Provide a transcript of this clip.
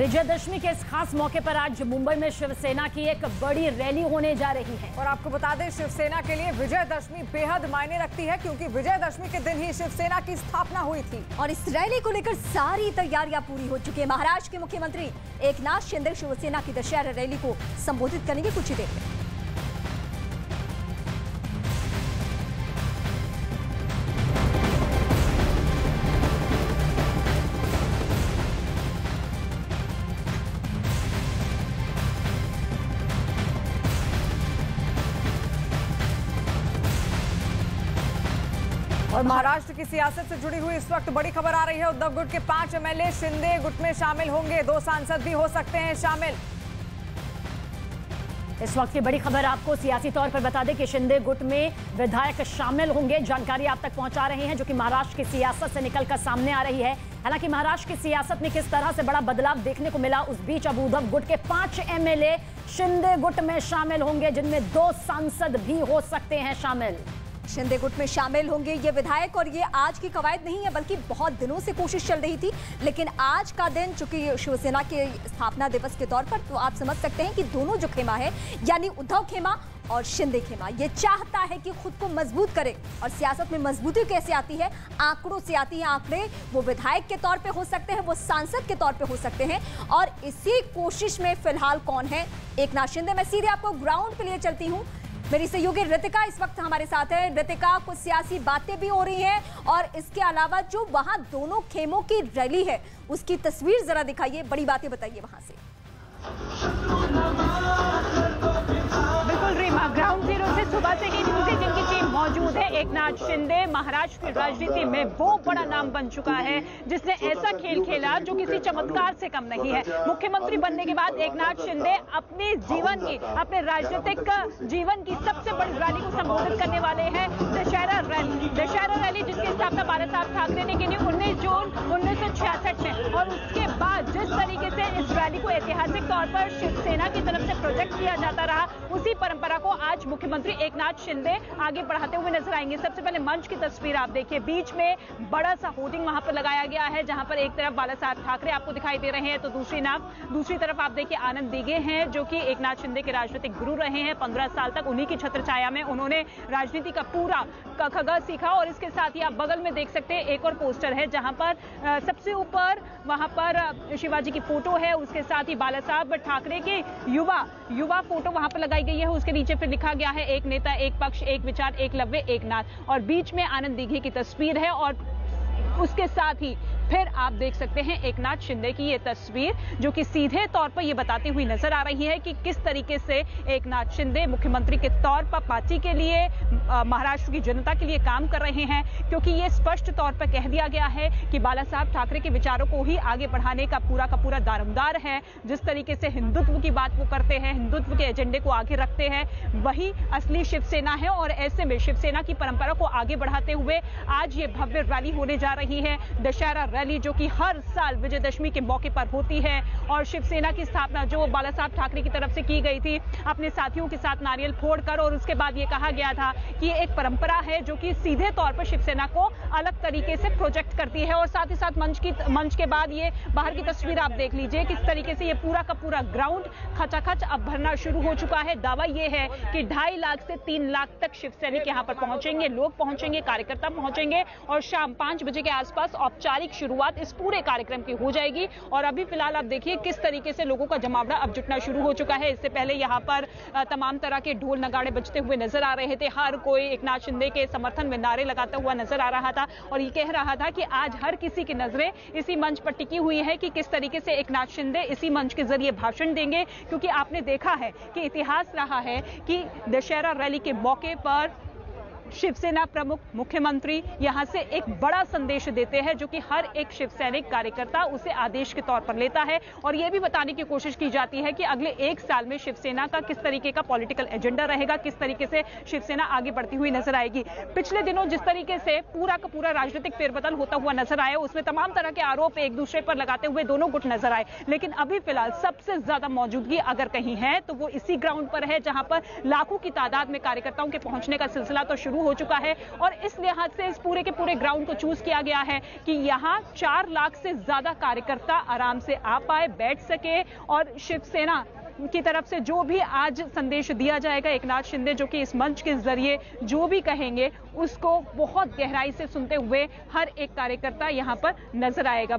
विजयदशमी के इस खास मौके पर आज मुंबई में शिवसेना की एक बड़ी रैली होने जा रही है। और आपको बता दें शिवसेना के लिए विजयदशमी बेहद मायने रखती है क्योंकि विजयदशमी के दिन ही शिवसेना की स्थापना हुई थी। और इस रैली को लेकर सारी तैयारियाँ पूरी हो चुकी है। महाराष्ट्र के मुख्यमंत्री एकनाथ शिंदे शिवसेना की दशहरा रैली को संबोधित करेंगे कुछ ही देर में। और महाराष्ट्र की सियासत से जुड़ी हुई इस वक्त बड़ी खबर आ रही है। उद्धव गुट के पाँच एमएलए शिंदे गुट में शामिल होंगे। दो सांसद भी हो सकते हैं शामिल। इस वक्त की बड़ी खबर आपको सियासी तौर पर बता दें कि शिंदे गुट में विधायक शामिल होंगे। जानकारी आप तक पहुँचा रहे हैं, जो कि महाराष्ट्र की सियासत से निकलकर सामने आ रही है। हालाँकि महाराष्ट्र की सियासत में किस तरह से बड़ा बदलाव देखने को मिला, उस बीच अब उद्धव गुट के पाँच एमएलए शिंदे गुट में शामिल होंगे, जिनमें दो सांसद भी हो सकते हैं शामिल। शिंदे गुट में शामिल होंगे ये विधायक और ये आज की कवायद नहीं है, बल्कि बहुत दिनों से कोशिश चल रही थी, लेकिन आज का दिन, चूँकि शिवसेना के स्थापना दिवस के तौर पर तो आप समझ सकते हैं कि दोनों जो खेमा है, यानी उद्धव खेमा और शिंदे खेमा, ये चाहता है कि खुद को मज़बूत करे और सियासत में मजबूती कैसे आती है? आंकड़ों से आती है आंकड़े, वो विधायक के तौर पे हो सकते हैं, वो सांसद के तौर पे हो सकते हैं, और इसी कोशिश में फ़िलहाल कौन है? एक नाथ शिंदे, मैं सीधे आपको ग्राउंड के लिए चलती हूँ। मेरी सहयोगी रितिका इस वक्त हमारे साथ है। रितिका, कुछ सियासी बातें भी हो रही हैं और इसके अलावा जो वहाँ दोनों खेमों की रैली है, उसकी तस्वीर जरा दिखाइए, बड़ी बातें बताइए वहाँ से। मौजूद है एक नाथ शिंदे महाराष्ट्र की राजनीति में वो बड़ा नाम बन चुका है जिसने ऐसा खेल खेला जो किसी चमत्कार से कम नहीं है। मुख्यमंत्री बनने के बाद एक नाथ शिंदे अपने जीवन की अपने राजनीतिक जीवन की सबसे बड़ी रैली को संबोधित करने वाले हैं दशहरा रैली। दशहरा रैली जिसकी स्थापना बाला साहब ठाकरे ने की उन्नीस जून उन्नीस में। और उसके बाद जिस तरीके से इस रैली को ऐतिहासिक तौर पर शिवसेना की तरफ़ से प्रोजेक्ट किया जाता रहा उसी को आज मुख्यमंत्री एकनाथ शिंदे आगे बढ़ाते हुए नज़र आएँगे। सबसे पहले मंच की तस्वीर आप देखिए। बीच में बड़ा सा होर्डिंग वहाँ पर लगाया गया है, जहाँ पर एक तरफ़ बाला साहब ठाकरे आपको दिखाई दे रहे हैं तो दूसरी नाम, दूसरी तरफ़ आप देखिए आनंद दिगे हैं, जो कि एकनाथ शिंदे के राजनीतिक गुरु रहे हैं। पंद्रह साल तक उन्हीं की छत्र छाया में उन्होंने राजनीति का पूरा खगा सीखा और इसके साथ ही आप बगल में देख सकते हैं, एक और पोस्टर है, जहाँ पर सबसे ऊपर वहाँ पर शिवाजी की फ़ोटो है, उसके साथ ही बाला साहब ठाकरे के युवा युवा फ़ोटो वहाँ पर लगाई गई है, उसके नीचे फिर लिखा गया है। एक नेता, एक पक्ष, एक विचार, एक लव्य, एक नाथ। और बीच में आनंद दीघे की तस्वीर है और उसके साथ ही फिर आप देख सकते हैं एकनाथ शिंदे की ये तस्वीर, जो कि सीधे तौर पर यह बताती हुई नज़र आ रही है कि किस तरीके से एकनाथ शिंदे मुख्यमंत्री के तौर पर पार्टी के लिए महाराष्ट्र की जनता के लिए काम कर रहे हैं, क्योंकि ये स्पष्ट तौर पर कह दिया गया है कि बाला साहब ठाकरे के विचारों को ही आगे बढ़ाने का पूरा का पूरा दारमदार है। जिस तरीके से हिंदुत्व की बात वो करते हैं, हिंदुत्व के एजेंडे को आगे रखते हैं, वही असली शिवसेना है और ऐसे में शिवसेना की परंपरा को आगे बढ़ाते हुए आज ये भव्य रैली होने जा रही है। दशहरा रैली जो कि हर साल विजयदशमी के मौके पर होती है और शिवसेना की स्थापना जो बाला साहब ठाकरे की तरफ़ से की गई थी, अपने साथियों के साथ नारियल फोड़कर और उसके बाद ये कहा गया था कि एक परंपरा है जो कि सीधे तौर पर शिवसेना को अलग तरीके से प्रोजेक्ट करती है और साथ ही साथ मंच की, मंच के बाद ये बाहर की तस्वीर आप देख लीजिए किस तरीके से ये पूरा का पूरा ग्राउंड खचाखच अब भरना शुरू हो चुका है। दावा ये है कि ढाई लाख से तीन लाख तक शिवसैनिक यहाँ पर पहुँचेंगे, लोग पहुँचेंगे, कार्यकर्ता पहुँचेंगे और शाम पाँच बजे के आसपास औपचारिक शुरुआत इस पूरे कार्यक्रम की हो जाएगी। और अभी फ़िलहाल आप देखिए किस तरीके से लोगों का जमावड़ा अब जुटना शुरू हो चुका है। इससे पहले यहाँ पर तमाम तरह के ढोल नगाड़े बजते हुए नज़र आ रहे थे। हर कोई एक शिंदे के समर्थन में नारे लगाता हुआ नज़र आ रहा था और ये कह रहा था कि आज हर किसी की नज़रें इसी मंच पर टिकी हुई है कि किस तरीके से एक शिंदे इसी मंच के ज़रिए भाषण देंगे। क्योंकि आपने देखा है कि इतिहास रहा है कि दशहरा रैली के मौके पर शिवसेना प्रमुख मुख्यमंत्री यहाँ से एक बड़ा संदेश देते हैं, जो कि हर एक शिव सैनिक कार्यकर्ता उसे आदेश के तौर पर लेता है। और यह भी बताने की कोशिश की जाती है कि अगले एक साल में शिवसेना का किस तरीके का पॉलिटिकल एजेंडा रहेगा, किस तरीके से शिवसेना आगे बढ़ती हुई नज़र आएगी। पिछले दिनों जिस तरीके से पूरा का पूरा राजनीतिक फेरबदल होता हुआ नज़र आया, उसमें तमाम तरह के आरोप एक दूसरे पर लगाते हुए दोनों गुट नज़र आए। लेकिन अभी फ़िलहाल सबसे ज़्यादा मौजूदगी अगर कहीं है तो वो इसी ग्राउंड पर है, जहाँ पर लाखों की तादाद में कार्यकर्ताओं के पहुँचने का सिलसिला तो शुरू शुरू हो चुका है और इस लिहाज से इस पूरे के पूरे ग्राउंड को चूज़ किया गया है कि यहाँ चार लाख से ज़्यादा कार्यकर्ता आराम से आ पाए, बैठ सके और शिवसेना की तरफ़ से जो भी आज संदेश दिया जाएगा एक नाथ शिंदे जो कि इस मंच के ज़रिए जो भी कहेंगे, उसको बहुत गहराई से सुनते हुए हर एक कार्यकर्ता यहाँ पर नज़र आएगा।